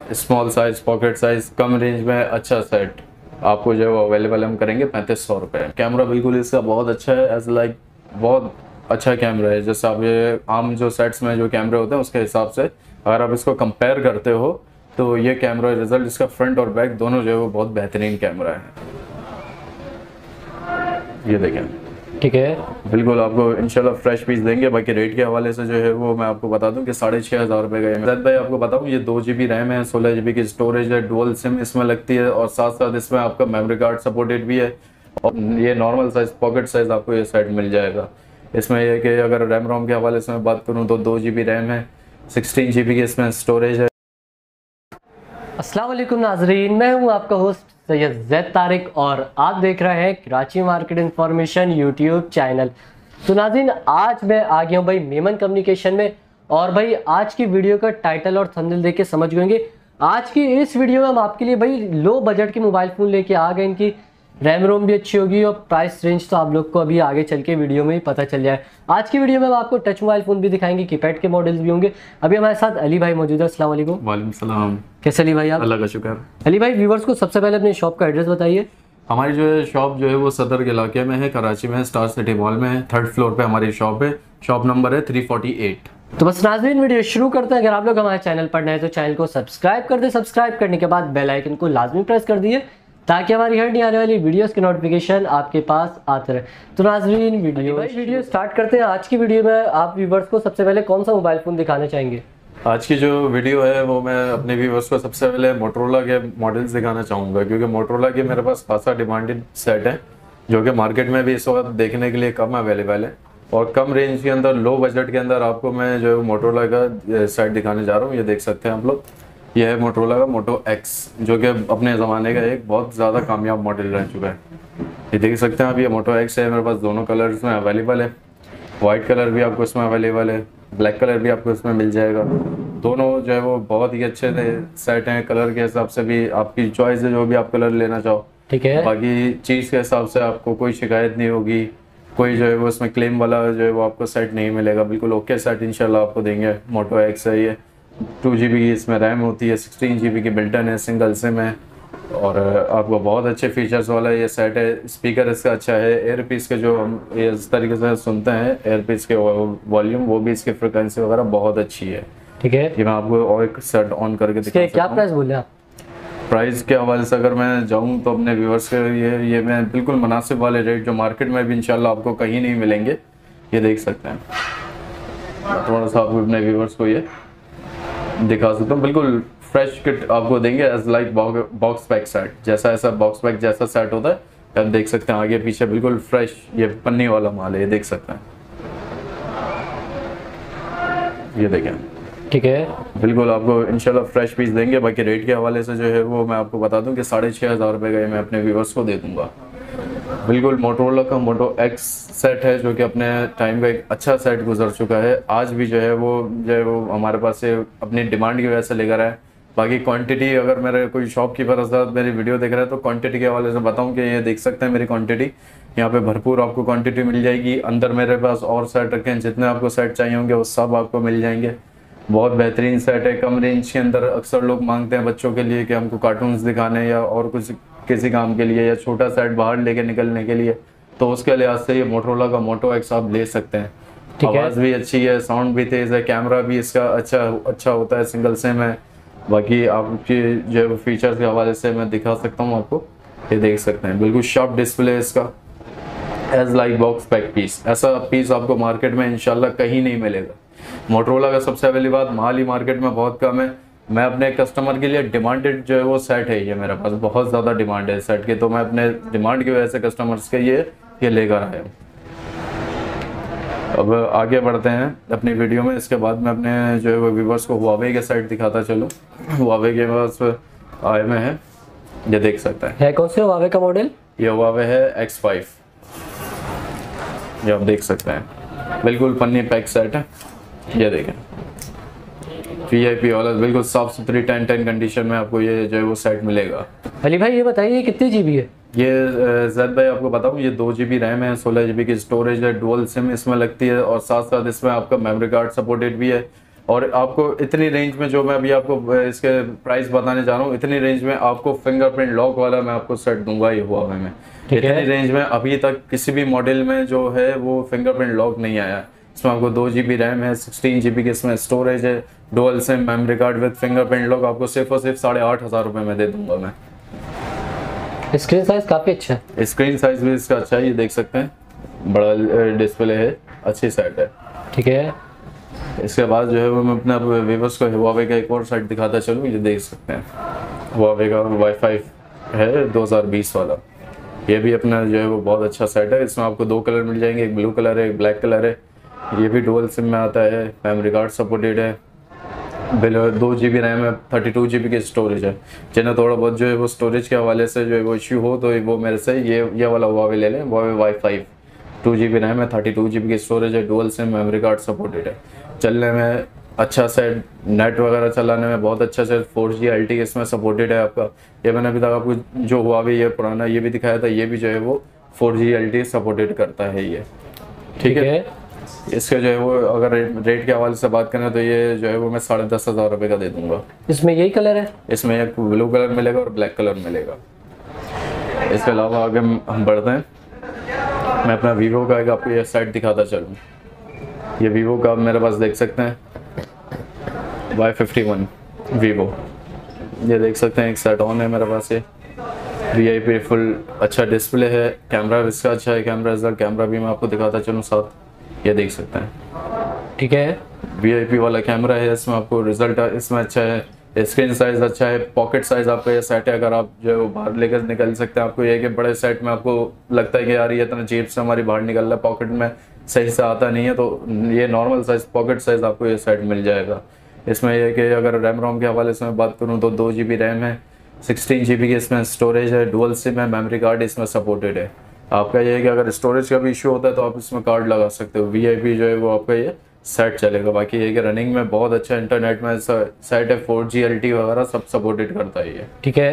Small size pocket size कम range में अच्छा सेट आपको जो है अवेलेबल हम करेंगे पैंतीस सौ रुपये कैमरा बिल्कुल इसका बहुत अच्छा है एज लाइक बहुत अच्छा कैमरा है। जैसे आप ये आम जो सेट्स में जो कैमरे होते हैं, उसके हिसाब से अगर आप इसको कंपेयर करते हो तो ये कैमरा रिज़ल्ट इसका फ्रंट और बैक दोनों जो है वो बहुत बेहतरीन कैमरा है। ये देखें। ठीक है? बिल्कुल, आपको इंशाल्लाह फ्रेश पीस देंगे। बाकी रेट के हवाले से जो है वो मैं आपको बता दूँ कि साढ़े छः हज़ार रुपये का है। भाई, आपको बताऊँ, ये दो जी बी रैम है, सोलह जी बी की स्टोरेज है डुअल सिम इसमें लगती है और साथ साथ इसमें आपका मेमोरी कार्ड सपोर्टेड भी है। और ये नॉर्मल साइज़ पॉकेट साइज़ आपको ये सेट मिल जाएगा। इसमें यह कि अगर रैम रोम के हवाले से मैं बात करूँ तो दो जी बी रैम है सिक्सटीन जी बी की इसमें स्टोरेज है। वालेकुम नाजरीन, मैं हूँ आपका होस्ट सैयद जैद तारिक और आप देख रहे हैं Karachi market information YouTube channel तो नाजरीन, आज मैं आ गया हूँ भाई मेमन कम्युनिकेशन में और भाई आज की वीडियो का टाइटल और थंबनेल देख के समझ गएँगे आज की इस वीडियो में हम आपके लिए भाई लो बजट के मोबाइल फ़ोन लेके आ गए इनकी। रैम रोम भी अच्छी होगी और प्राइस रेंज तो आप लोग को अभी आगे चल के वीडियो में ही पता चल जाए। आज की वीडियो में हम आपको टच मोबाइल फ़ोन भी दिखाएँगे कीपैड के मॉडल्स भी होंगे। अभी हमारे साथ अली भाई मौजूद है। अस्सलाम वालेकुम। वालेकुम सलाम। कैसे अली भाई आप? अल्लाह का शुक्र। अली भाई व्यूवर्स को सबसे पहले अपने शॉप का एड्रेस बताइए। हमारी जो है शॉप जो है वो सदर के इलाके में है कराची में स्टार सिटी मॉल में है थर्ड फ्लोर पे हमारी शॉप है। शॉप नंबर है थ्री फोर्टी एट तो बस नाजरीन वीडियो शुरू करते हैं। अगर आप लोग हमारे चैनल पर नए तो चैनल को सब्सक्राइब कर दे। सब्सक्राइब करने के बाद बेल आइकन को लाजमी प्रेस कर दिए ताकि हमारी हर नहीं आने वाली वीडियोस की नोटिफिकेशन आपके पास आते रहे। तो नाजरीन वीडियो भाई वीडियो स्टार्ट करते हैं। आज की वीडियो में आप व्यूवर्स को सबसे पहले कौन सा मोबाइल फ़ोन दिखाना चाहेंगे? आज की जो वीडियो है वो मैं अपने व्यूवर्स को सबसे पहले मोटरोला के मॉडल्स दिखाना चाहूँगा क्योंकि मोटरोला के मेरे पास खासा डिमांडेड सेट है जो कि मार्केट में भी इस वक्त देखने के लिए कम अवेलेबल है। और कम रेंज के अंदर लो बजट के अंदर आपको मैं जो है मोटरोला का सेट दिखाने जा रहा हूँ। ये देख सकते हैं आप लोग। ये है मोटरोला का मोटो एक्स जो कि अपने ज़माने का एक बहुत ज़्यादा कामयाब मॉडल रह चुका है। ये देख सकते हैं आप ये मोटो एक्स है मेरे पास दोनों कलर्स में अवेलेबल है। वाइट कलर भी आपको इसमें अवेलेबल है ब्लैक कलर भी आपको इसमें मिल जाएगा। दोनों जो है वो बहुत ही अच्छे थे सेट हैं कलर के हिसाब से भी आपकी चॉइस है जो भी आप कलर लेना चाहो। ठीक है। बाकी चीज़ के हिसाब से आपको कोई शिकायत नहीं होगी कोई जो है वो इसमें क्लेम वाला जो है वो आपको सेट नहीं मिलेगा। बिल्कुल ओके सेट इंशाल्लाह आपको देंगे मोटो एक्स है ये। टू जी की इसमें रैम होती है सिक्सटीन जी की बिल्टन है सिंगल सिम है। और आपको बहुत अच्छे फीचर्स वाला ये सेट है। स्पीकर इसका अच्छा है। एयर पीस के जो हम इस तरीके से सुनते हैं एयर पीस के वॉल्यूम वो भी इसकी फ्रिक्वेंसी वगैरह बहुत अच्छी है। ठीक है। ये मैं आपको और एक सेट ऑन करके दिखा क्या प्राइस बोले आप? प्राइस के हवाले से अगर मैं जाऊँ तो अपने व्यूवर्स के लिए ये मैं बिल्कुल मुनासिब वाले रेट जो मार्केट में भी इंशाल्लाह आपको कहीं नहीं मिलेंगे ये देख सकते हैं। थोड़ा सा आपको अपने व्यूवर्स को ये दिखा सकता हूँ। बिल्कुल फ्रेश किट आपको देंगे as like box pack set जैसा ऐसा बॉक्स पैक जैसा सेट होता है आप देख सकते हैं आगे पीछे बिल्कुल फ्रेश ये पन्नी वाला माल है ये देख सकते हैं। ये देखें। ठीक है। बिल्कुल आपको इंशाल्लाह फ्रेश पीस देंगे। बाकी रेट के हवाले से जो है वो मैं आपको बता दूँ कि साढ़े छः हज़ार रुपये का मैं अपने व्यूवर्स को दे दूँगा। बिल्कुल मोटरोला का मोटो एक्स सेट है, जो कि अपने टाइम का एक अच्छा सेट गुजर चुका है। आज भी जो है वो, जो है वो हमारे पास से अपनी डिमांड की वजह से लेकर आए बाकी क्वांटिटी अगर मेरे कोई शॉपकीपर आज़ाद मेरी वीडियो देख रहा है तो क्वांटिटी के हवाले से बताऊँ कि ये देख सकते हैं मेरी क्वांटिटी यहाँ पे भरपूर आपको क्वांटिटी मिल जाएगी। अंदर मेरे पास और सेट रखे हैं जितने आपको सेट चाहिए होंगे, वो सब आपको मिल जाएँगे। बहुत बेहतरीन सेट है। कम रेंज के अंदर अक्सर लोग मांगते हैं बच्चों के लिए कि हमको कार्टून्स दिखाने या और कुछ किसी काम के लिए या छोटा सेट बाहर लेके निकलने के लिए तो उसके लिहाज से ये मोटरोला का मोटो एक्स आप ले सकते हैं। आवाज़ भी अच्छी है साउंड भी तेज़ है कैमरा भी इसका अच्छा अच्छा होता है सिंगल सिम है। बाकी आपकी जो फीचर्स के हवाले से मैं दिखा सकता हूँ आपको ये देख सकते हैं। बिल्कुल शार्प डिस्प्ले है इसका। As like box pack piece ऐसा पीस आपको मार्केट में इनशाला कहीं नहीं मिलेगा। मोटरोला का सबसे पहली बात माली मार्केट में बहुत कम है। मैं अपने कस्टमर के लिए डिमांडेड जो है वो सेट है ये मेरे पास। बहुत ज़्यादा डिमांड है सेट की तो मैं अपने डिमांड की वजह से कस्टमर्स के लिए ये लेकर आया हूँ। अब आगे बढ़ते हैं अपनी वीडियो में। इसके बाद मैं अपने जो है वो व्यूवर्स को हुआवे के साइड दिखाता चलूँ। हुआवे के पास आए में है। ये देख सकते हैं। है कौन से हुआवे का मॉडल ये हुआवे है एक्स फाइव ये आप देख सकते हैं। बिल्कुल पन्नी पैक सेट है। ये देखें। वी आई पी वाला बिल्कुल साफ़ सुथरी टेन टेन कंडीशन में आपको ये जो है वो सेट मिलेगा। अली भाई ये बताइए कितनी जी है? ये जैद भाई आपको बताऊँ ये दो जी बी रैम है सोलह जी बी की स्टोरेज है डुअल सिम इसमें लगती है और साथ साथ इसमें आपका मेमोरी कार्ड सपोर्टेड भी है। और आपको इतनी रेंज में जो मैं अभी आपको इसके प्राइस बताने जा रहा हूँ इतनी रेंज में आपको फिंगरप्रिंट लॉक वाला मैं आपको सेट दूँगा ये हुआ में। इतनी रेंज में अभी तक किसी भी मॉडल में जो है वो फिंगरप्रिंट लॉक नहीं आया। इसमें आपको दो जी बी रैम है सिक्सटीन जी बी की इसमें स्टोरेज है dual SIM memory card with fingerprint lock आपको सिर्फ़ और सिर्फ़ साढ़े आठ हज़ार रुपये में दे दूँगा मैं। स्क्रीन साइज़ काफ़ी अच्छा है। स्क्रीन साइज़ भी इसका अच्छा है ये देख सकते हैं। बड़ा डिस्प्ले है अच्छी सेट है। ठीक है। इसके बाद जो है वो मैं अपना वीवर्स को हुआवे का एक और सेट दिखाता चलूँ ये देख सकते हैं। हुआवे का वाईफाई है 2020 वाला। ये भी अपना जो है वो बहुत अच्छा सेट है इसमें आपको दो कलर मिल जाएँगे एक ब्लू कलर है एक ब्लैक कलर है। ये भी डुअल सिम में आता है मेमोरी कार्ड सपोर्टेड है। दो जी बी रैम है थर्टी टू जी बी की स्टोरेज है। जिन्हें थोड़ा बहुत जो है वो स्टोरेज के हवाले से जो है वो इश्यू हो तो वो मेरे से ये ये वाला हुआ भी ले लें। हुआ Y five two G B RAM है थर्टी टू जी बी की स्टोरेज है dual SIM memory card supported है। चलने में अच्छा सेट नेट वगैरह चलाने में बहुत अच्छा से फोर जी एल टी इसमें सपोर्टेड है आपका। ये मैंने अभी तक आपको जो हुआ भी ये पुराना ये भी दिखाया था, ये भी जो है वो four G L T supported करता है ये। ठीक है। इसके जो है वो अगर रेट के हवाले से बात करें तो ये जो है वो मैं साढ़े दस हज़ार रुपये का दे दूँगा। इसमें यही कलर है? इसमें एक ब्लू कलर मिलेगा और ब्लैक कलर मिलेगा। इसके अलावा आगे हम बढ़ते हैं। मैं अपना वीवो का एक आपको ये सेट दिखाता चलूँ। ये वीवो का आप मेरे पास देख सकते हैं। वाई फिफ्टी वन वीवो ये देख सकते हैं एक सेट ऑन है मेरे पास ये। वी आई पी फुल अच्छा डिस्प्ले है। कैमरा इसका अच्छा है कैमरा रिज़ल्ट कैमरा भी मैं आपको दिखाता चलूँ साथ। ये देख सकते हैं। ठीक है? वी वाला कैमरा है, इसमें आपको रिज़ल्ट इसमें अच्छा है स्क्रीन साइज़ अच्छा है पॉकेट साइज़ आपका ये सेट है, अगर आप जो है बाहर लेकर निकल सकते हैं, आपको ये कि बड़े सेट में आपको लगता है कि यार ये इतना जेब से हमारी बाहर निकल रहा है पॉकेट में सही से आता नहीं है तो ये नॉर्मल साइज़ पॉकेट साइज़ आपको ये सेट मिल जाएगा। इसमें यह कि अगर रैम रोम के हवाले से मैं बात करूँ तो दो जी रैम है सिक्सटीन की इसमें स्टोरेज है डुअल सिम है मेमोरी कार्ड इसमें सपोर्टेड है। आपका ये है कि अगर स्टोरेज का भी इशू होता है तो आप इसमें कार्ड लगा सकते हो। वीआईपी जो है वो आपका ये सेट चलेगा। बाकी ये कि रनिंग में बहुत अच्छा इंटरनेट में सेट है फोर जी एल टी वगैरह सब सपोर्टेड करता है ये। ठीक है।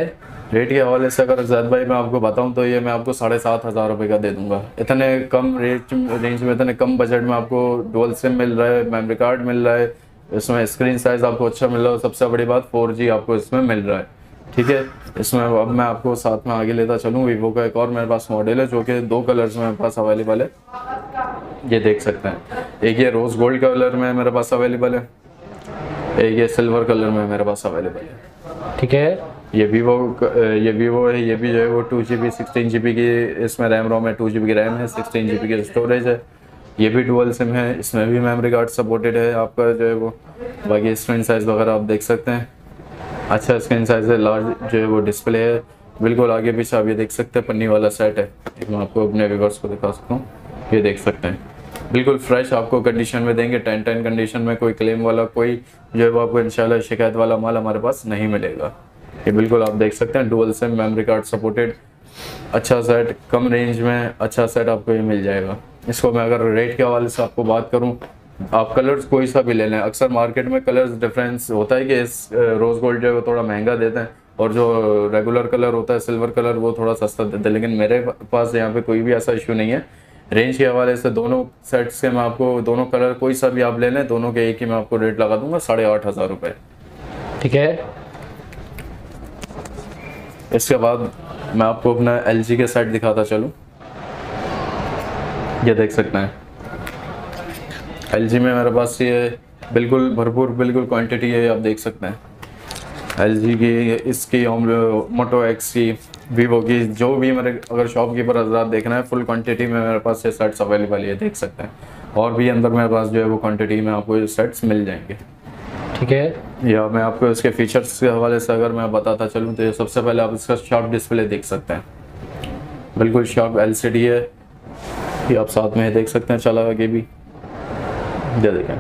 रेट के हवाले से अगर जैद भाई मैं आपको बताऊँ तो ये मैं आपको साढ़े सात हज़ार रुपये का दे दूँगा। इतने कम रेट रेंज में इतने कम बजट में आपको डुअल सिम मिल रहा है मेमरी कार्ड मिल रहा है इसमें स्क्रीन साइज़ आपको अच्छा मिल रहा है सबसे बड़ी बात फोर जी आपको इसमें मिल रहा है। ठीक है? इसमें अब मैं आपको साथ में आगे लेता चलूँ वीवो का एक और मेरे पास मॉडल है जो कि दो कलर्स में मेरे पास अवेलेबल है। ये देख सकते हैं। एक ये रोज़ गोल्ड कलर में मेरे पास अवेलेबल है। एक ये सिल्वर कलर में मेरे पास अवेलेबल है। ठीक है? ये वीवो ये वीवो है ये भी जो है वो two G B sixteen G B की इसमें रैम रोम है टू जी बी की रैम है सिक्सटीन जी बी की स्टोरेज है। ये भी डुअल सिम है इसमें भी मेमोरी कार्ड सपोर्टेड है आपका जो है वो। बाकी स्क्रीन साइज़ वगैरह आप देख सकते हैं। अच्छा स्क्रीन साइज़ है लार्ज जो है वो डिस्प्ले है। बिल्कुल आगे पीछे आप ये देख सकते हैं, पन्नी वाला सेट है। मैं आपको अपने व्यूवर्स को दिखा सकता हूँ। ये देख सकते हैं। बिल्कुल फ्रेश आपको कंडीशन में देंगे। टेन टेन कंडीशन में कोई क्लेम वाला, कोई जो है वो आपको इंशाल्लाह शिकायत वाला माल हमारे पास नहीं मिलेगा। ये बिल्कुल आप देख सकते हैं dual SIM memory card supported अच्छा सेट कम रेंज में अच्छा सेट आपको ये मिल जाएगा। इसको मैं अगर रेट के हवाले से आपको बात करूँ आप कलर्स कोई सा भी ले लें। अक्सर मार्केट में कलर्स डिफरेंस होता है कि इस रोज़ गोल्ड जो है वो थोड़ा महँगा देते हैं और जो रेगुलर कलर होता है सिल्वर कलर वो थोड़ा सस्ता देते हैं। लेकिन मेरे पास यहाँ पे कोई भी ऐसा इशू नहीं है। रेंज के हवाले से दोनों सेट्स के मैं आपको दोनों कलर कोई सा भी आप ले लें दोनों के एक ही मैं आपको रेट लगा दूँगा साढ़े आठ हज़ार रुपये ठीक है? इसके बाद मैं आपको अपना LG के सेट दिखाता चलूँ। ये देख सकते हैं। एलजी में मेरे पास ये बिल्कुल भरपूर बिल्कुल क्वांटिटी है आप देख सकते हैं। एल की इसकी मोटो एक्स की वीवो की जो भी मेरे अगर शॉपकीपर हजरात देखना है फुल क्वांटिटी में मेरे पास ये सेट्स अवेलेबल है देख सकते हैं। और भी अंदर मेरे पास जो है वो क्वांटिटी में आपको ये सेट्स मिल जाएँगे। ठीक है। या मैं आपको इसके फीचर्स के हवाले से अगर मैं बताता चलूँ तो ये सबसे पहले आप इसका शार्प डिस्प्ले देख सकते हैं। बिल्कुल शार्प एलसीडी है। ये आप साथ में देख सकते हैं चला आगे भी ये देखें।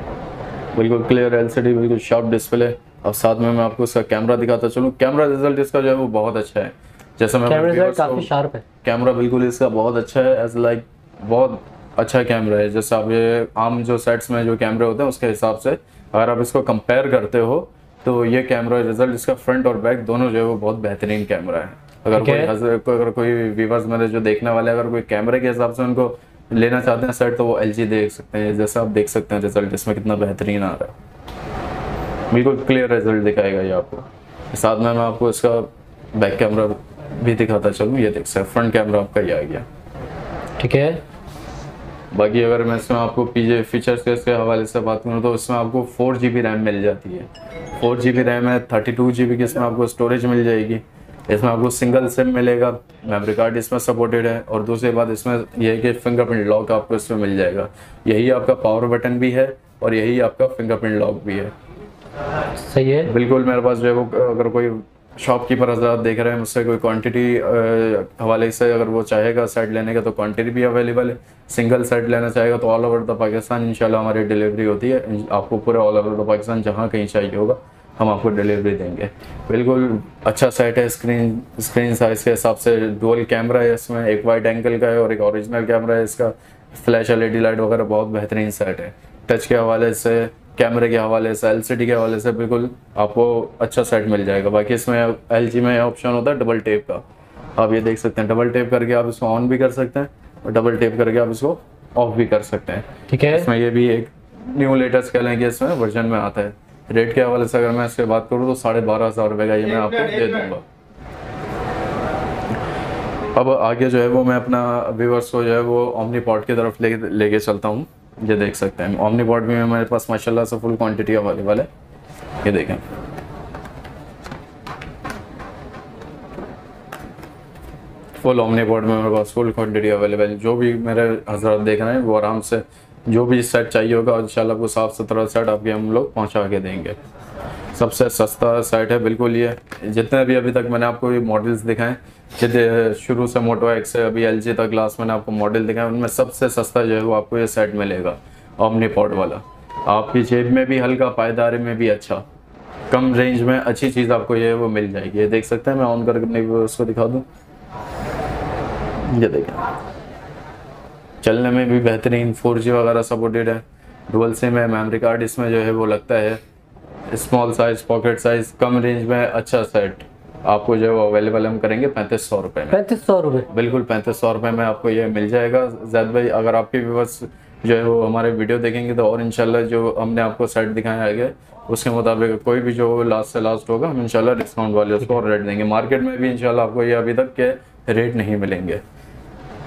बिल्कुल क्लियर एलसीडी बिल्कुल शार्प डिस्प्ले अब साथ में मैं आपको इसका कैमरा दिखाता चलूँ। कैमरा रिज़ल्ट इसका जो है वो बहुत अच्छा है। जैसे मैं कैमरा काफ़ी शार्प है। कैमरा बिल्कुल इसका बहुत अच्छा है एज लाइक बहुत अच्छा कैमरा है। जैसे आप ये आम जो सेट्स में जो कैमरे होते हैं उसके हिसाब से अगर आप इसको कंपेयर करते हो तो ये कैमरा रिज़ल्ट इसका फ्रंट और बैक दोनों जो है वो बहुत बेहतरीन कैमरा है। अगर okay. कोई अगर कोई व्यूवर्स मेरे जो देखने वाले अगर कोई कैमरे के हिसाब से उनको लेना चाहते हैं सेट तो वो एलजी देख सकते हैं। जैसा आप देख सकते हैं रिज़ल्ट इसमें कितना बेहतरीन आ रहा है। बिल्कुल क्लियर रिज़ल्ट दिखाएगा ये आपको। साथ में मैं आपको इसका बैक कैमरा भी दिखाता चलूँ। ये देख सकते फ्रंट कैमरा आपका ये आ गया। ठीक है। बाकी अगर मैं इसमें आपको पीजे फीचर्स के इसके हवाले से बात करूँ तो इसमें आपको फोर जी बी रैम मिल जाती है। फोर जी बी रैम है थर्टी टू जी बी की इसमें आपको स्टोरेज मिल जाएगी। इसमें आपको सिंगल सिम मिलेगा मेमोरी कार्ड इसमें सपोर्टेड है और दूसरी बात इसमें यह है कि फिंगरप्रिंट लॉक आपको इसमें मिल जाएगा। यही आपका पावर बटन भी है और यही आपका फिंगरप्रिंट लॉक भी है। सही है। बिल्कुल मेरे पास जो है वो अगर कोई शॉपकीपर हजरात देख रहे हैं मुझसे कोई क्वांटिटी हवाले से अगर वो चाहेगा सेट लेने का तो क्वांटिटी भी अवेलेबल है। सिंगल सेट लेना चाहेगा तो ऑल ओवर द पाकिस्तान इंशाल्लाह हमारी डिलीवरी होती है। आपको पूरे ऑल ओवर द पाकिस्तान जहाँ कहीं चाहिए होगा। हम आपको डिलीवरी देंगे। बिल्कुल अच्छा सेट है स्क्रीन स्क्रीन साइज़ के हिसाब से। डुअल कैमरा है इसमें एक वाइड एंगल का है और एक ओरिजिनल कैमरा है इसका। फ्लैश एलईडी लाइट वगैरह बहुत बेहतरीन सेट है। टच के हवाले से कैमरे के हवाले से एलसीडी के हवाले से बिल्कुल आपको अच्छा सेट मिल जाएगा। बाकी इसमें एलजी में ऑप्शन होता है डबल टेप का। आप ये देख सकते हैं डबल टेप करके आप इसको ऑन भी कर सकते हैं और डबल टेप करके आप इसको ऑफ़ भी कर सकते हैं। ठीक है। इसमें ये भी एक न्यू लेटेस्ट कह लेंगे इसमें वर्जन में आता है। रेट के हवाले से अगर मैं इसके बात करूँ तो साढ़े बारह हज़ार रुपये का ये मैं आपको दे दूँगा। अब आगे जो है वो मैं अपना व्यूवर्स को जो है वो ओमनी पॉट की तरफ़ ले लेके चलता हूँ। ये देख सकते हैं। ओमनी पॉट भी हमारे पास माशाल्लाह से फुल क्वांटिटी अवेलेबल है। ये देखें। फुल ओमनी पॉट में मेरे पास फुल क्वांटिटी अवेलेबल जो भी मेरे हज़रत देख रहे हैं वो आराम से जो भी सेट चाहिए होगा, इंशाल्लाह वो साफ़ सुथरा सेट आपके हम लोग पहुँचा के देंगे। सबसे सस्ता सेट है, बिल्कुल ये। जितने भी अभी तक मैंने आपको ये मॉडल्स दिखाए, जितने शुरू से मोटो एक्स से अभी एलजी तक लास्ट मैंने आपको मॉडल दिखाए, उनमें सबसे सस्ता जो है वो आपको ये सेट मिलेगा ओमनी पॉड वाला। आपकी जेब में भी हल्का, पायदारी में भी अच्छा। कम रेंज में अच्छी चीज़ आपको ये वो मिल जाएगी। ये देख सकते हैं, मैं ऑन करके अपने उसको दिखा दूँ। ये देखें। चलने में भी बेहतरीन फोर वगैरह सपोर्टेड है। डुअल सिम है मेमोरी कार्ड इसमें जो है वो लगता है। स्मॉल साइज़ पॉकेट साइज़ कम रेंज में अच्छा सेट आपको जो है वो अवेलेबल हम करेंगे पैंतीस सौ रुपये में। पैंतीस सौ रुपये बिल्कुल पैंतीस सौ रुपये में आपको ये मिल जाएगा। जैद भाई अगर आपके व्यूवर्स जो है वो हमारे वीडियो देखेंगे तो और इंशाल्लाह जो हमने आपको सेट दिखाया है उसके मुताबिक कोई भी जो लास्ट से लास्ट होगा हम इंशाल्लाह डिस्काउंट वाले उसको और रेट देंगे। मार्केट में भी इंशाल्लाह आपको ये अभी तक के रेट नहीं मिलेंगे।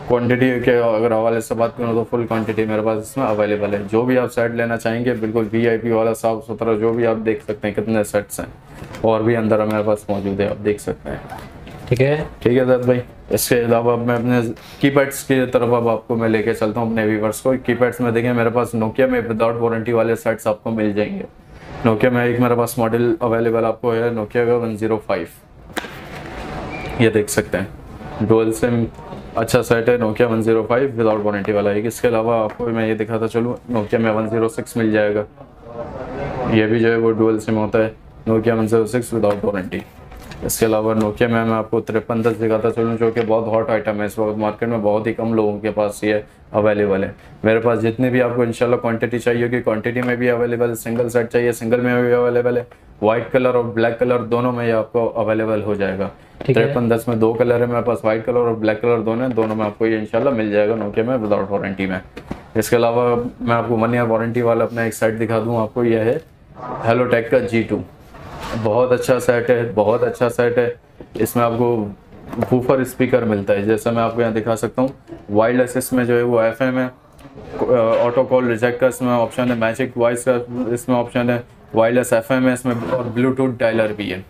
क्वांटिटी के अगर हवाले से बात करूँ तो फुल क्वांटिटी मेरे पास इसमें अवेलेबल है। जो भी आप सेट लेना चाहेंगे बिल्कुल वी वाला साफ़ सुथरा जो भी आप देख सकते हैं कितने सेट्स हैं। और भी अंदर हमारे पास मौजूद है आप देख सकते हैं। ठीक है? ठीक है दत्त भाई इसके अलावा मैं अपने कीपैड्स की तरफ़ अब आपको मैं लेके चलता हूँ अपने व्यूवर्स को। कीपैड्स में देखें मेरे पास नोकिया में विदाउट वारंटी वाले सेट्स आपको मिल जाएँगे। नोकिया में एक मेरे पास मॉडल अवेलेबल आपको है नोकिया का वन ज़ीरो फाइव ये देख सकते हैं। डोल सिम अच्छा सेट है Nokia one zero five without warranty वाला है इसके अलावा आपको मैं ये दिखाता चलूँ नोकिया में वन ज़ीरो सिक्स मिल जाएगा। ये भी जो है वो डुअल सिम होता है Nokia one zero six without warranty इसके अलावा नोकिया में मैं आपको तिरपन दस दिखाता चलूँ, जो कि बहुत हॉट आइटम है इस वक्त मार्केट में, बहुत ही कम लोगों के पास ये अवेलेबल है। मेरे पास जितनी भी आपको, इंशाल्लाह क्वांटिटी चाहिए होगी क्वांटिटी में भी अवेलेबल है सिंगल सेट चाहिए सिंगल में भी अवेलेबल है। व्हाइट कलर और ब्लैक कलर दोनों में ये आपको अवेलेबल हो जाएगा। तिरपन दस में दो कलर है मेरे पास व्हाइट कलर और ब्लैक कलर दोनों है दोनों में आपको ये इनशाला मिल जाएगा नोकिया में विदाउट वारंटी में। इसके अलावा मैं आपको वन ईयर वारंटी वाला अपना एक सेट दिखा दूँ आपको यह है हेलो टेक का जी टू बहुत अच्छा सेट है बहुत अच्छा सेट है। इसमें आपको वूफर स्पीकर मिलता है जैसा मैं आपको यहाँ दिखा सकता हूँ। वाइल्ड वायरलेस इसमें जो है वो एफएम है ऑटो कॉल रिजेक्ट का इसमें ऑप्शन है मैजिक वॉइस का इसमें ऑप्शन है। वायरलेस एफ़ एम है इसमें और ब्लूटूथ डायलर भी है।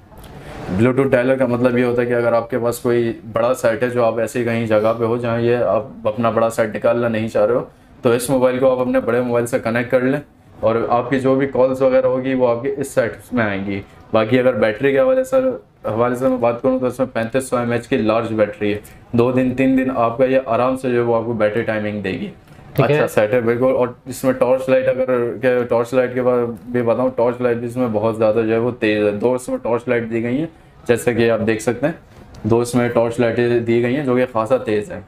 ब्लूटूथ डायलर का मतलब ये होता है कि अगर आपके पास कोई बड़ा सेट है जो आप ऐसी कहीं जगह पे हो जहाँ ये आप अपना बड़ा सेट निकालना नहीं चाह रहे हो तो इस मोबाइल को आप अपने बड़े मोबाइल से कनेक्ट कर लें और आपकी जो भी कॉल्स वगैरह होगी वो आपके इस सेट में आएँगी। बाकी अगर बैटरी के हवाले सर हवाले से मैं बात करूँ तो इसमें पैंतीस सौ एम की लार्ज बैटरी है। दो दिन, तीन दिन आपका ये आराम से जो है वो आपको बैटरी टाइमिंग देगी। अच्छा सेट है बिल्कुल। और इसमें टॉर्च लाइट अगर टॉर्च लाइट के बाद भी बताऊँ टॉर्च लाइट भी इसमें बहुत ज़्यादा जो है वो तेज़ है। दो इसमें टॉर्च लाइट दी गई है जैसे कि आप देख सकते हैं। दो इसमें टॉर्च लाइटें दी गई हैं जो कि खासा तेज़ है।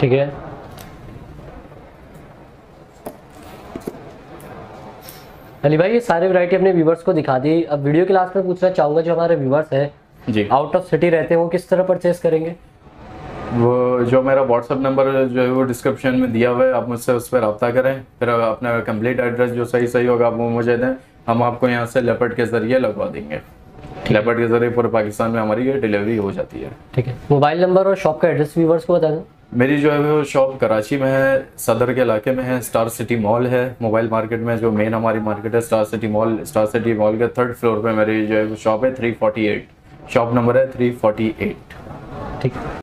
ठीक है। अली भाई ये सारे वैरायटी अपने व्यूवर्स को दिखा दी। अब वीडियो के लास्ट में पूछना चाहूँगा जो हमारे व्यूवर्स हैं जी। आउट ऑफ़ सिटी रहते हैं वो किस तरह परचेस करेंगे? वो जो मेरा व्हाट्सअप नंबर जो है वो डिस्क्रिप्शन में दिया हुआ है आप मुझसे उस पर रब्ता करें। फिर अपना कंप्लीट एड्रेस जो सही सही होगा आप वो मुझे दें। हम आपको यहाँ से लेपर्ड के ज़रिए लगवा देंगे। लेपर्ड के ज़रिए पूरे पाकिस्तान में हमारी ये डिलीवरी हो जाती है। ठीक है। मोबाइल नंबर और शॉप का एड्रेस व्यूवर्स को बता दें। मेरी जो है वो शॉप कराची में है सदर के इलाके में है स्टार सिटी मॉल है। मोबाइल मार्केट में जो मेन हमारी मार्केट है star city mall star city mall के थर्ड फ्लोर पे मेरी जो है वो शॉप है three forty eight shop number है थ्री फोर्टी एट ठीक। है